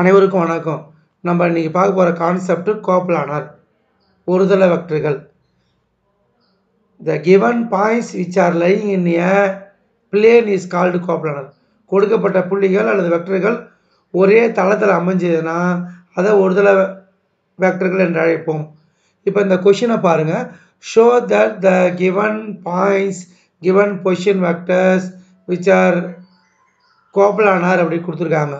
அனைவருக்கும் வணக்கம். நம்ம இன்றைக்கி பார்க்க போகிற கான்செப்ட் கோப்லானர் ஒருதல வெக்டர்கள் the given points which are lying in a plane is called coplanar கொடுக்கப்பட்ட புள்ளிகள் அல்லது வெக்டர்கள் ஒரே தளத்தில் அமைஞ்சதுன்னா அதை ஒருதல வெக்டர்கள் என்று அழைப்போம். இப்போ இந்த கொஷினை பாருங்கள் show that the given points given position vectors which are coplanar அப்படி கொடுத்துருக்காங்க.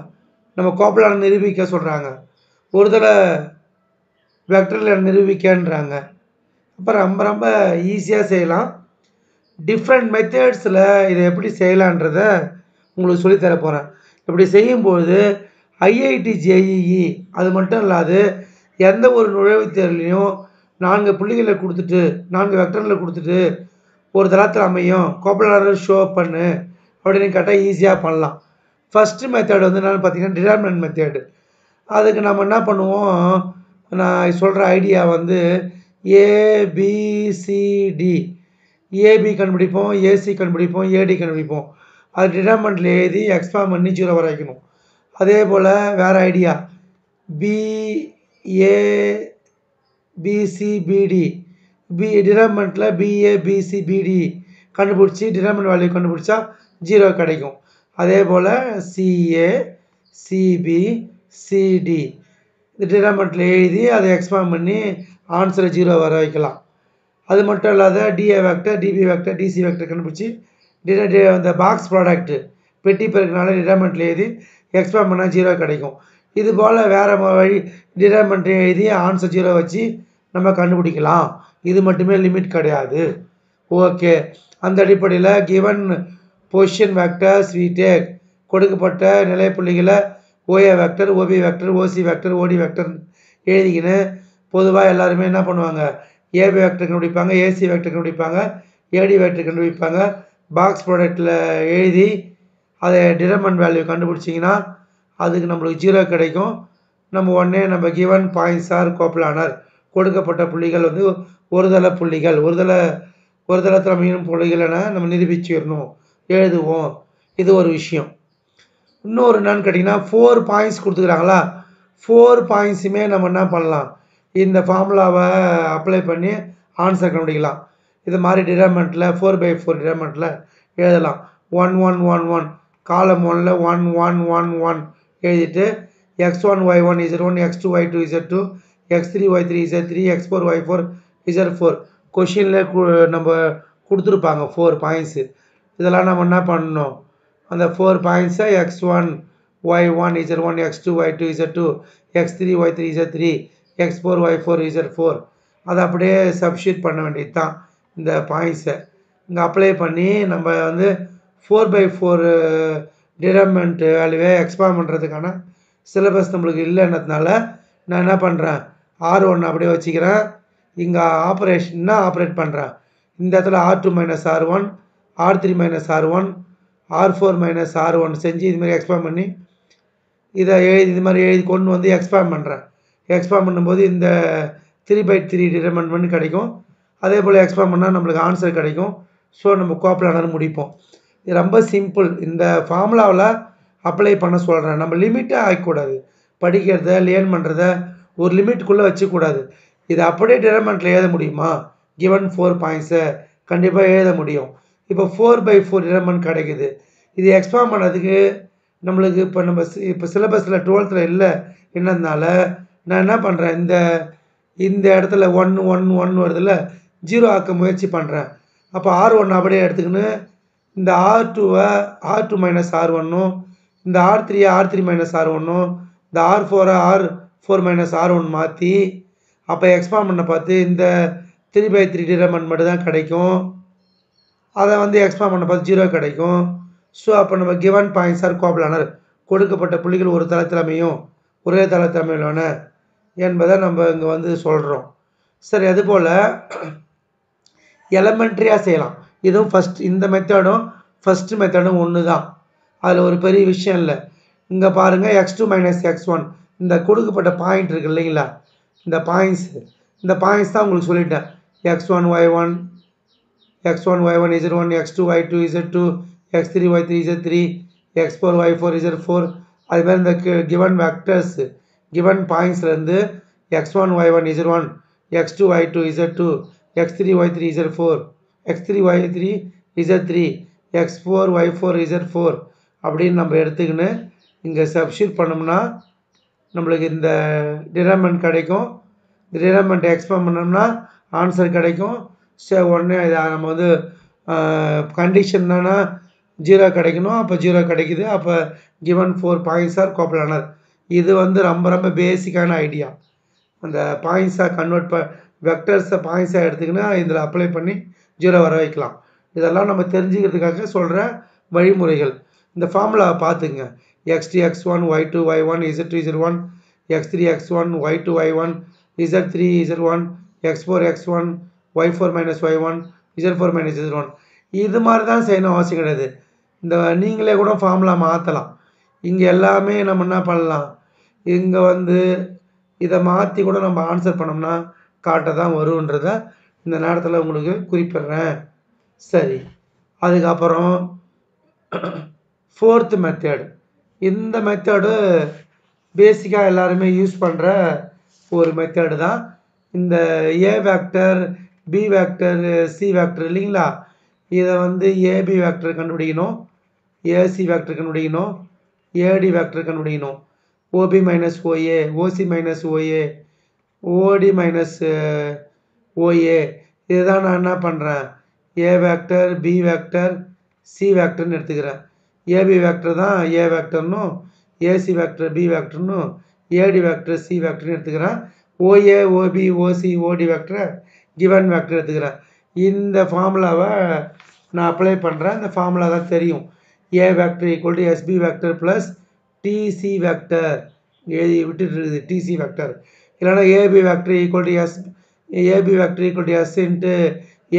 நம்ம கோப்பலான நிரூபிக்க சொல்கிறாங்க ஒரு தடவை வெக்டரில் நிரூபிக்கன்றாங்க. அப்புறம் ரொம்ப ரொம்ப ஈஸியாக செய்யலாம். டிஃப்ரெண்ட் மெத்தட்ஸில் இதை எப்படி செய்யலான்றத உங்களுக்கு சொல்லித்தர போகிறேன் இப்படி செய்யும்போது ஐஐடி ஜேஇஇ அது மட்டும் இல்லாது எந்த ஒரு நுழைவுத் தேர்வுலையும் நான்கு புள்ளிகளை கொடுத்துட்டு நான்கு வெக்டரில் கொடுத்துட்டு ஒரு தளத்தில் அமையும். கோப்பலாளர் ஷோ பண்ணு. அப்படின்னு கேட்டால் ஈஸியாக பண்ணலாம். ஃபஸ்ட்டு மெத்தட் வந்து என்னென்னு பார்த்தீங்கன்னா டிடர்மினன்ட் மெத்தேடு அதுக்கு நம்ம என்ன பண்ணுவோம்? நான் சொல்கிற ஐடியா வந்து ஏபிசிடி ஏபி கண்டுபிடிப்போம் ஏசி கண்டுபிடிப்போம் ஏடி கண்டுபிடிப்போம். அது டிடர்மெண்ட்டில் எழுதி எக்ஸ்பாம் பண்ணி ஜீரோ வர வைக்கணும். அதே போல் வேறு idea B A B C B D B டிடர்மெண்ட்டில் B A B C B D கண்டுபிடிச்சி டிடர்மெண்ட் வேல்யூ கண்டுபிடிச்சா ஜீரோ கிடைக்கும். அதே போல் சிஏ சிபி சிடி இந்த டிட்டர்மெண்ட்டில் எழுதி அதை எக்ஸ்பாண்ட் பண்ணி ஆன்சரை ஜீரோ வர வைக்கலாம். அது மட்டும் இல்லாத D A vector D B vector D C vector கண்டுபிடிச்சி டிட அந்த பாக்ஸ் ப்ராடக்ட்டு பெட்டி பெருக்கினால டிட்டர்மெண்ட்டில் எழுதி எக்ஸ்பாண்ட் பண்ணால் ஜீரோ கிடைக்கும். இது போல் வேறு வழி டிட்டர்மெண்ட் எழுதி ஆன்சர் ஜீரோ வச்சு நம்ம கண்டுபிடிக்கலாம். இது மட்டுமே லிமிட் கிடையாது. ஓகே அந்த அடிப்படையில் given position vectors we take கொடுக்கப்பட்ட நிலைப்புள்ளிகளை O A vector O B vector O C vector O D vector எழுதிக்கின்னு பொதுவாக எல்லாருமே என்ன பண்ணுவாங்க? ஏபி வெக்டர் கண்டுபிடிப்பாங்க ஏசி வெக்டர் கண்டுபிடிப்பாங்க ஏடி வெக்டர் கண்டுபிடிப்பாங்க. பாக்ஸ் ப்ராடக்டில் எழுதி அதை டிரமன் வேல்யூ கண்டுபிடிச்சிங்கன்னா அதுக்கு நம்மளுக்கு ஜீரோ கிடைக்கும். நம்ம உடனே நம்ம கிவன் பாயிண்ட்ஸ் ஆர் கோப்பலானர் கொடுக்கப்பட்ட புள்ளிகள் வந்து ஒருதள புள்ளிகள். ஒருதள ஒரு தளத்தில் புள்ளிகள் புள்ளிகளை நம்ம நிரூபிச்சிடணும். எழுதுவோம். இது ஒரு விஷயம். இன்னொரு என்னன்னு கேட்டிங்கன்னா ஃபோர் பாயிண்ட்ஸ் கொடுத்துக்கிறாங்களா? ஃபோர் பாயிண்ட்ஸுமே நம்ம என்ன பண்ணலாம்? இந்த ஃபார்முலாவை அப்ளை பண்ணி ஆன்சர் கண்டுபிடிக்கலாம். இது மாதிரி டிடர்மெண்ட்டில் ஃபோர் பை ஃபோர் டிடர்மெண்ட்டில் எழுதலாம். One one one one column ஒனில் ஒன் ஒன் ஒன் ஒன் எழுதிட்டு X one Y one Z one X two Y two Z two X three Y three Z three X four Y four Z four கொஷினில் நம்ம கொடுத்துருப்பாங்க four points இதெல்லாம் நம்ம என்ன பண்ணணும்? அந்த ஃபோர் பாயிண்ட்ஸை X one Y one Z one X two Y two Z two X three Y three Z three X four Y four Z four அதை அப்படியே சப்ஷீட் பண்ண வேண்டியது தான் இந்த பாயிண்ட்ஸை இங்கே அப்ளை பண்ணி நம்ம வந்து ஃபோர் பை ஃபோர் டிடர்மெண்ட் வேல்யூவே எக்ஸ்பாண்ட் பண்ணுறதுக்கான சிலபஸ் நம்மளுக்கு இல்லைன்றதுனால நான் என்ன பண்ணுறேன் ஆர் ஒன் அப்படியே வச்சுக்கிறேன். இங்கே ஆப்ரேஷன்னா ஆப்ரேட் பண்ணுறேன் இந்த இடத்துல R two minus R one R three minus R one R four minus R one செஞ்சு இது மாதிரி எக்ஸ்பாண்ட் பண்ணி இதை எழுதி இது மாதிரி எழுதி கொண்டு வந்து எக்ஸ்பாண்ட் பண்ணுறேன் எக்ஸ்பாண்ட் பண்ணும்போது இந்த த்ரீ பை த்ரீ டிடர்மெண்ட் பண்ணி கிடைக்கும். அதே போல் எக்ஸ்பேம் பண்ணால் நம்மளுக்கு ஆன்சர் கிடைக்கும். ஸோ நம்ம கோப்பலானர் முடிப்போம். இது ரொம்ப சிம்பிள் இந்த ஃபார்முலாவில் அப்ளை பண்ண சொல்கிறேன் நம்ம லிமிட்டே ஆகக்கூடாது. படிக்கிறத லேர்ன் பண்ணுறத ஒரு லிமிட்டுக்குள்ளே வச்சுக்கூடாது. இதை அப்படியே டிடர்மெண்ட்டில் எழுத முடியுமா? கிவன் ஃபோர் பாயிண்ட்ஸை கண்டிப்பாக எழுத முடியும். இப்போ ஃபோர் பை ஃபோர் எலமெண்ட் கிடைக்குது. இது எக்ஸ்பாண்ட் பண்ணதுக்கு நம்மளுக்கு இப்போ நம்ம இப்போ சிலபஸில் டுவெல்த்தில் இல்லை. என்னதுனால நான் என்ன பண்ணுறேன் இந்த இந்த இடத்துல ஒன் ஒன் ஒன் வருதுல ஜீரோ ஆக்க முயற்சி பண்ணுறேன் அப்போ ஆர் ஒன் அப்படியே எடுத்துக்கின்னு இந்த ஆர் டூவை ஆர் டூ மைனஸ் ஆர் ஒன்னும் இந்த R three R three minus R ஒன்னும் இந்த ஆர் ஃபோரை R four minus R one மாற்றி அப்போ எக்ஸ்பாண்ட் பண்ண பார்த்து இந்த த்ரீ பை த்ரீ டிடர்மெண்ட் மட்டும் தான் கிடைக்கும். அதை வந்து எக்ஸ்பாண்ட் பண்ண பார்த்து ஜீரோ கிடைக்கும். ஸோ அப்போ நம்ம கிவன் பாயிண்ட்ஸ் ஆர் கோபலானர் கொடுக்கப்பட்ட புள்ளிகள் ஒரு தளத்திலமையும் ஒரே தளத்தில் என்பதை நம்ம இங்கே வந்து சொல்கிறோம் சரி அதுபோல் எலமெண்ட்ரியாக செய்யலாம். இதுவும் ஃபஸ்ட் இந்த மெத்தடும் ஃபஸ்ட்டு மெத்தடும் ஒன்று தான் அதில் ஒரு பெரிய விஷயம் இல்லை. இங்கே பாருங்கள் x two minus x one இந்த கொடுக்கப்பட்ட பாயிண்ட் இருக்குது இல்லைங்களா? இந்த பாயிண்ட்ஸு இந்த பாயிண்ட்ஸ் தான் உங்களுக்கு சொல்லிட்டேன். X one y one x one y one z one x two y two z two x three y three z three x four y four z four அது மாதிரி இந்த given vectors given பாயிண்ட்ஸ்லேருந்து x one y one z one x two y two z two x three y three z four x three y three z three x four y four z four அப்படின்னு நம்ம எடுத்துக்கின்னு இங்கே substitute பண்ணோம்னா நம்மளுக்கு இந்த டிராமெண்ட் கிடைக்கும். இந்த டிராமெண்ட் expand பண்ணோம்னா answer கிடைக்கும். சரி உடனே இதை நம்ம வந்து கண்டிஷன் என்னென்னா ஜீரோ கிடைக்கணும். அப்போ ஜீரோ கிடைக்குது. அப்போ given four points are coplanar. இது வந்து ரொம்ப ரொம்ப பேசிக்கான ஐடியா அந்த பாயிண்ட்ஸாக கன்வெர்ட் ப வெக்டர்ஸை பாயிண்ட்ஸாக எடுத்துக்கினா இதில் அப்ளை பண்ணி ஜீரோ வர வைக்கலாம். இதெல்லாம் நம்ம தெரிஞ்சுக்கிறதுக்காக சொல்கிற வழிமுறைகள். இந்த ஃபார்முலாவை பார்த்துங்க x d x one y two y one z two z one x three x one y two y one z three z one x four x one y four minus y one z four minus z one இது மாதிரி தான் செய்யணும் அவசியம் கிடையாது. இந்த நீங்களே கூட formula மாற்றலாம் இங்கே எல்லாமே நம்ம என்ன பண்ணலாம்? இங்கே வந்து இதை மாற்றி கூட நம்ம ஆன்சர் பண்ணோம்னா காட்ட தான் வருன்றத இந்த நேரத்தில் உங்களுக்கு குறிப்பிடுறேன். சரி. அதுக்கப்புறம் ஃபோர்த்து மெத்தட் இந்த மெத்தேடு பேசிக்காக எல்லாருமே யூஸ் பண்ணுற ஒரு மெத்தேடு தான். இந்த A vector B vector C vector இல்லைங்களா? இதை வந்து ஏபி வேக்டர் கண்டுபிடிக்கணும். ஏசி வேக்டர் கண்டுபிடிக்கணும். ஏடி வேக்டர் கண்டுபிடிக்கணும். OB minus OA OC minus OA OD minus OA இதுதான் நான் என்ன பண்ணுறேன் A vector B vector C வேக்டர்னு எடுத்துக்கிறேன். ஏபி வேக்டர் தான் ஏ வேக்டர்னும் ஏசி வேக்டர் பி வேக்டர்னும் ஏடி வேக்டர் சி வேக்டர்னு எடுத்துக்கிறேன். ஓஏ ஓபி ஓசி ஓடி வேக்டரை கிவன் வேக்டர் எடுத்துக்கிறேன். இந்த ஃபார்முலாவை நான் அப்ளை பண்ணுறேன் இந்த ஃபார்முலா தான் தெரியும். A vector equal to s b vector plus t c vector எழுதி விட்டுட்டு இருக்குது. டிசி வேக்டர் இல்லைனா AB vector equal to s AB vector equal to s into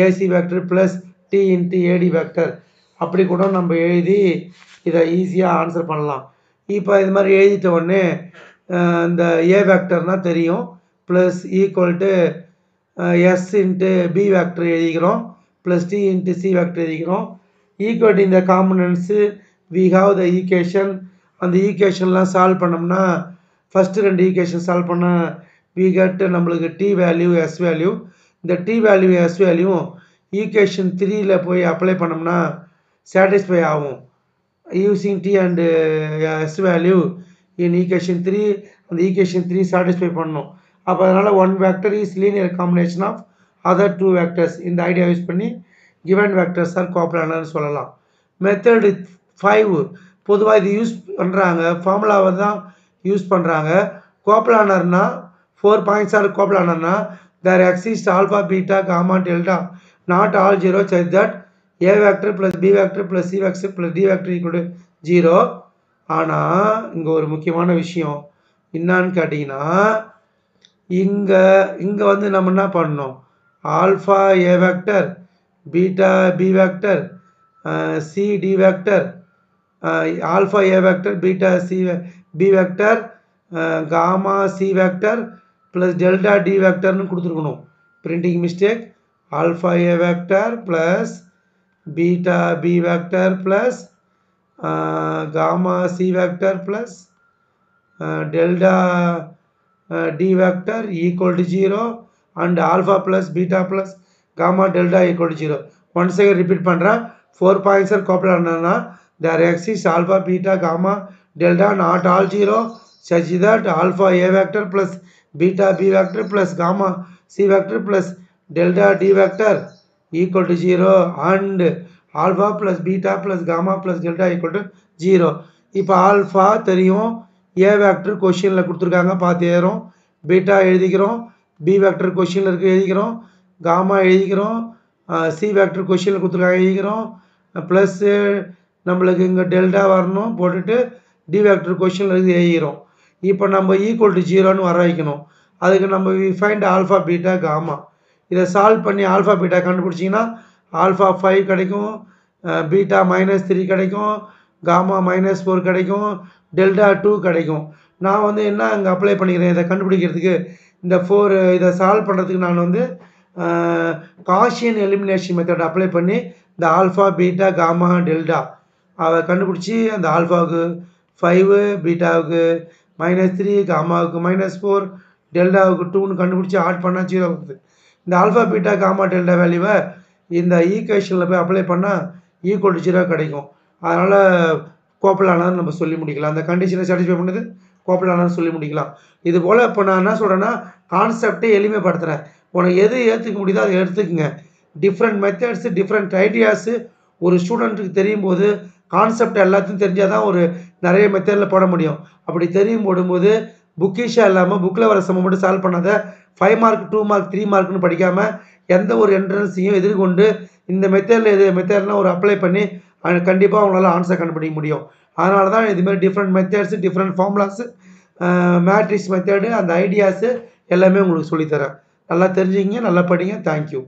AC vector plus t into AD vector அப்படி கூட நம்ம எழுதி இதை ஈஸியாக ஆன்சர் பண்ணலாம். இப்போ இது மாதிரி எழுதிட்ட உடனே இந்த ஏ வேக்டர்னால் தெரியும். Plus equal to s into b vector எழுதிக்கிறோம் plus t into c vector எழுதிக்கிறோம். ஈக்குவல் இந்த components we have the equation அந்த ஈக்குவேஷன்லாம் சால்வ் பண்ணோம்னா ஃபஸ்ட்டு ரெண்டு ஈக்குவேஷன் சால்வ் பண்ணால் வி கெட் நம்மளுக்கு டி வேல்யூ எஸ் வேல்யூ இந்த t value s value equation த்ரீயில் போய் அப்ளை பண்ணோம்னா சாட்டிஸ்ஃபை ஆகும். Using t and s value in equation three அந்த ஈக்குவேஷன் த்ரீ சாட்டிஸ்ஃபை பண்ணணும் அப்போ அதனால் one vector is linear combination of other two vectors இந்த ஐடியா யூஸ் பண்ணி கிவன் வேக்டர்ஸ் ஆர் கோப்லானர்னு சொல்லலாம். மெத்தடு ஃபைவ் பொதுவாக இது யூஸ் பண்ணுறாங்க ஃபார்முலாவை தான் யூஸ் பண்ணுறாங்க கோப்லானர்னா four points are கோப்லானர்னா there exist alpha beta gamma delta not all zero such that a vector plus b vector plus c vector plus d vector equal zero ஆனால் இங்கே ஒரு முக்கியமான விஷயம். என்னான்னு கேட்டிங்கன்னா இங்கே இங்கே வந்து நம்ம என்ன பண்ணோம் alpha a vector beta b vector c d vector alpha a vector beta c b vector gamma c vector plus delta d வேக்டர்னு கொடுத்துருக்கணும். Printing mistake alpha a vector plus beta b vector plus gamma c vector plus delta d vector equal to zero and alpha plus beta plus gamma delta equal to zero one second repeat பண்ணுறேன் four points are coplanar there exists alpha beta gamma delta not all zero such that alpha a vector plus beta b vector plus gamma c vector plus delta d vector equal to 0 and alpha plus beta plus gamma plus delta equal to 0 இப்போ alpha தெரியும் a vector கொஷினில் கொடுத்துருக்காங்க. பார்த்து எழுதுறோம். Beta எழுதிக்கிறோம். B vector கொஷினில் இருக்க எழுதிக்கிறோம். காமா எழுதிக்கிறோம். சி வேக்டர் கொஷினில் கொடுத்துருக்காங்க எழுதிக்கிறோம். ப்ளஸ்ஸு நம்மளுக்கு இங்கே டெல்டா வரணும். போட்டுட்டு டி வேக்டர் கொஷினில் இருந்து எழுதிக்கிறோம். இப்போ நம்ம ஈக்குவல் டு ஜீரோன்னு வர வைக்கணும். அதுக்கு நம்ம we find alpha beta gamma இதை சால்வ் பண்ணி ஆல்ஃபா பீட்டா கண்டுபிடிச்சிங்கன்னா ஆல்ஃபா ஃபைவ் கிடைக்கும். பீட்டா மைனஸ் த்ரீ கிடைக்கும். காமா மைனஸ் ஃபோர் கிடைக்கும். டெல்டா டூ கிடைக்கும். நான் வந்து என்ன அங்கே அப்ளை பண்ணிக்கிறேன்? இதை கண்டுபிடிக்கிறதுக்கு இந்த ஃபோர் இதை சால்வ் பண்ணுறதுக்கு நான் வந்து காஷியன் எலிமினேஷன் மெத்தட் அப்ளை பண்ணி இந்த ஆல்ஃபா பீட்டா காமா டெல்டா அதை கண்டுபிடிச்சி அந்த ஆல்ஃபாவுக்கு ஃபைவு பீட்டாவுக்கு மைனஸ் த்ரீ காமாவுக்கு மைனஸ் ஃபோர் டெல்டாவுக்கு டூன்னு கண்டுபிடிச்சி ஆட் பண்ணால் ஜீரோ வருது இந்த ஆல்ஃபா பீட்டா காமா டெல்டா வேல்யூவை இந்த ஈக்குவேஷனில் போய் அப்ளை பண்ணால் ஈக்குவல் டு ஜீரோ கிடைக்கும். அதனால் கோப்பலானான்னு நம்ம சொல்லி முடிக்கலாம். அந்த கண்டிஷனை சாட்டிஸ்ஃபை பண்ணது கோப்பலானான்னு சொல்லி முடிக்கலாம். இது போல் இப்போ நான் என்ன சொல்கிறேன்னா கான்செப்டே எளிமைப்படுத்துகிறேன் உனக்கு எது ஏற்றுக்க முடியுதோ அதை எடுத்துக்கோங்க. டிஃப்ரெண்ட் மெத்தட்ஸு டிஃப்ரெண்ட் ஐடியாஸு ஒரு ஸ்டூடெண்ட்டுக்கு தெரியும் போது கான்செப்ட் எல்லாத்தையும் தெரிஞ்சால் தான் ஒரு நிறைய மெத்தடில் போட முடியும். அப்படி தெரியும் போடும்போது புக்கிஷாக இல்லாமல் புக்கில் வர சமம் மட்டும் சால்வ் பண்ணாத five mark two mark three மார்க்னு படிக்காமல் எந்த ஒரு என்ட்ரன்ஸையும் எதிர்கொண்டு இந்த மெத்தடில் எது மெத்தட்லாம் ஒரு அப்ளை பண்ணி கண்டிப்பாக அவங்களால ஆன்சர் கண்டுபிடிக்க முடியும். அதனால தான் இதுமாரி different methods different formulas matrix method அந்த ஐடியாஸு எல்லாமே உங்களுக்கு சொல்லித்தரேன். நல்லா தெரிஞ்சுக்கிங்க நல்லா படிங்க. தேங்க்யூ